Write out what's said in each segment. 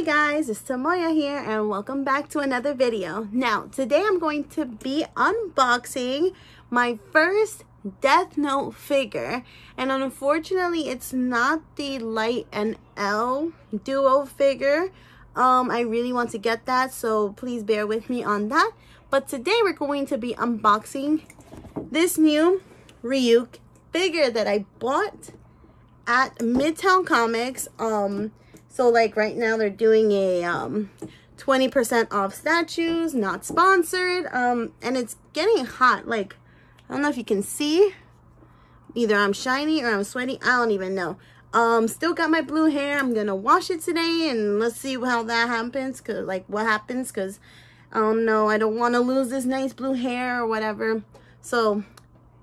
Hey guys, it's Tomoya here and welcome back to another video. Now, today I'm going to be unboxing my first Death Note figure. And unfortunately, it's not the Light and L duo figure. Um, I really want to get that, so please bear with me on that. But today we're going to be unboxing this new Ryuk figure that I bought at Midtown Comics. Um, so like right now they're doing a um 20% off statues, not sponsored. Um, and it's getting hot. Like, I don't know if you can see. Either I'm shiny or I'm sweaty. I don't even know. Um, still got my blue hair. I'm gonna wash it today and let's see how that happens. Cause like what happens? Cause I don't know. I don't want to lose this nice blue hair or whatever. So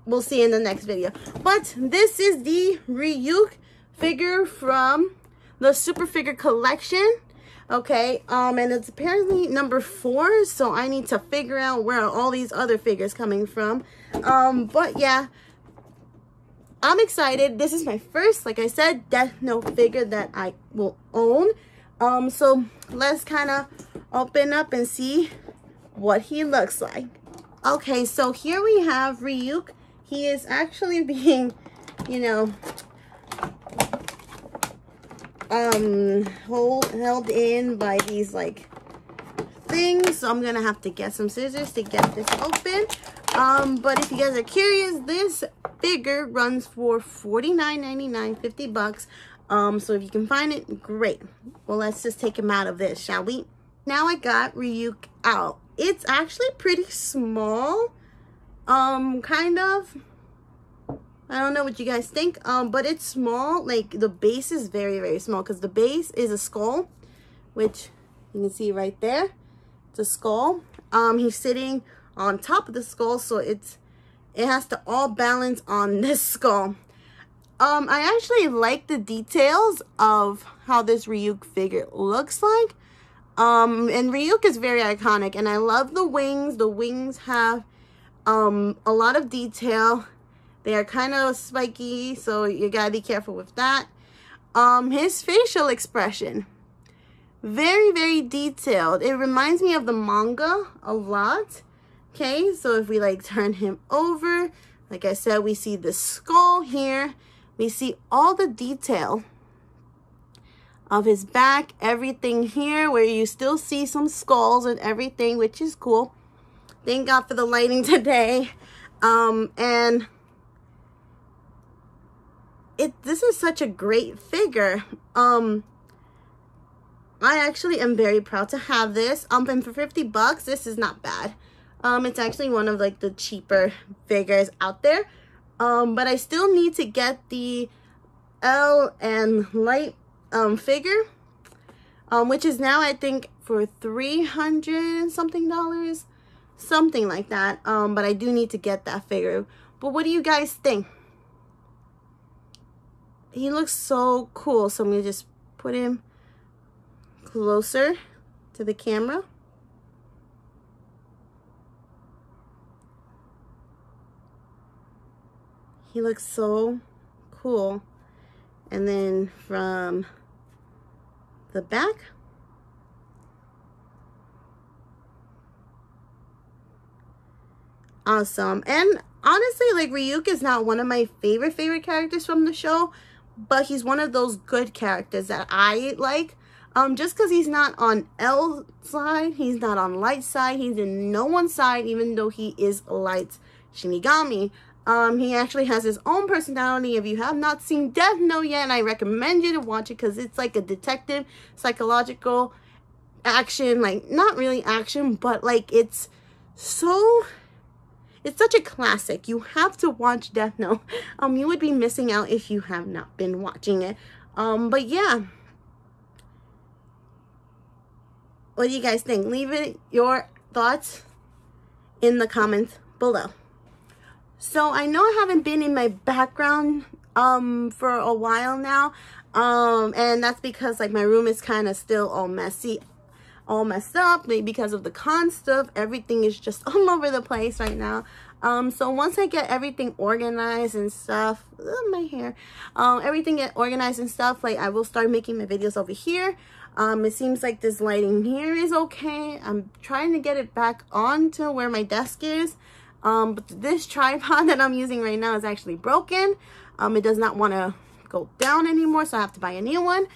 we'll see in the next video. But this is the Ryuk figure from the Super Figure Collection. Okay, um, and it's apparently number four, so I need to figure out where all these other figures coming from. Um, but yeah, I'm excited. This is my first, like I said, Death Note figure that I will own. Um, so let's kind of open up and see what he looks like. Okay, so here we have Ryuk. He is actually being, you know, um hold held in by these like things. So i'm gonna have to get some scissors to get this open. Um but if you guys are curious this figure runs for 49.99 50 bucks. Um so if you can find it great. Well let's just take him out of this shall we? Now i got ryuk out. It's actually pretty small. Um kind of I don't know what you guys think, um, but it's small. Like the base is very, very small because the base is a skull, which you can see right there. It's a skull. Um, he's sitting on top of the skull, so it's it has to all balance on this skull. Um, I actually like the details of how this Ryuk figure looks like. Um, and Ryuk is very iconic, and I love the wings. The wings have um a lot of detail they are kind of spiky, so you gotta be careful with that. Um, his facial expression, very, very detailed. It reminds me of the manga a lot. Okay, so if we like turn him over, like I said, we see the skull here. We see all the detail of his back, everything here, where you still see some skulls and everything, which is cool. Thank God for the lighting today. Um, and it this is such a great figure. Um I actually am very proud to have this. Um and for 50 bucks, this is not bad. Um it's actually one of like the cheaper figures out there. Um but I still need to get the L and light um figure. Um which is now I think for 300 something dollars something like that. Um but I do need to get that figure. But what do you guys think? He looks so cool. So I'm to just put him closer to the camera. He looks so cool. And then from the back, awesome. And honestly, like Ryuk is not one of my favorite, favorite characters from the show but he's one of those good characters that I like. Um, just because he's not on L side, he's not on Light side, he's in no one's side, even though he is light Shinigami. Um, he actually has his own personality. If you have not seen Death Note yet, I recommend you to watch it because it's like a detective, psychological action, like not really action, but like it's so it's such a classic. You have to watch Death Note. Um, you would be missing out if you have not been watching it. Um, but yeah. What do you guys think? Leave it your thoughts in the comments below. So I know I haven't been in my background um for a while now. Um and that's because like my room is kind of still all messy all messed up because of the con stuff everything is just all over the place right now um so once i get everything organized and stuff my hair um everything get organized and stuff like i will start making my videos over here Um, it seems like this lighting here is okay. I'm trying to get it back on to where my desk is. Um, but this tripod that I'm using right now is actually broken. Um, it does not want to go down anymore, so I have to buy a new one.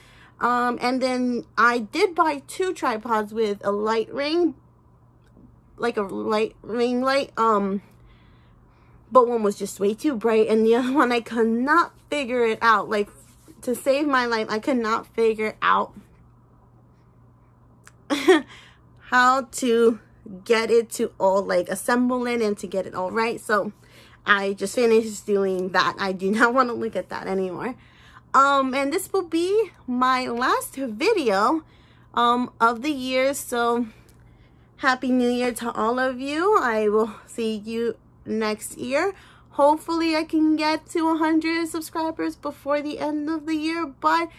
Um, and then I did buy two tripods with a light ring, like a light ring light. Um, but one was just way too bright, and the other one I could not figure it out. Like to save my life, I could not figure out how to get it to all like assemble it and to get it all right. So I just finished doing that. I do not want to look at that anymore. Um, and this will be my last video um, of the year. So happy new year to all of you. I will see you next year. Hopefully I can get to 100 subscribers before the end of the year, but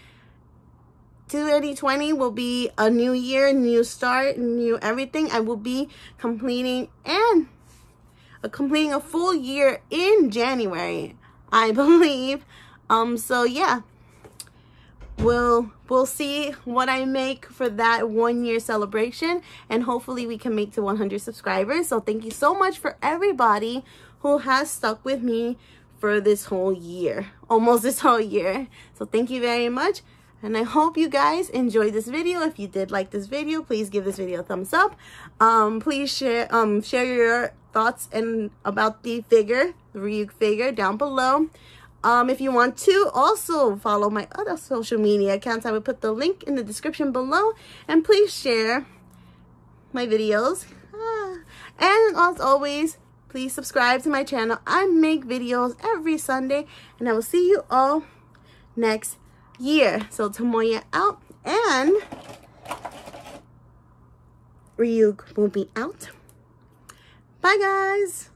2020 will be a new year, new start, new everything. I will be completing and uh, completing a full year in January, I believe. Um, so yeah, we'll we'll see what I make for that one year celebration, and hopefully we can make to 100 subscribers. So thank you so much for everybody who has stuck with me for this whole year, almost this whole year. So thank you very much. And I hope you guys enjoyed this video. If you did like this video, please give this video a thumbs up. Um, please share um, share your thoughts and about the figure, the Ryuk figure down below. Um, if you want to also follow my other social media accounts, I will put the link in the description below. And please share my videos. Ah. And as always, please subscribe to my channel. I make videos every Sunday. And I will see you all next year. So Tomoya out and Ryuk will be out. Bye guys.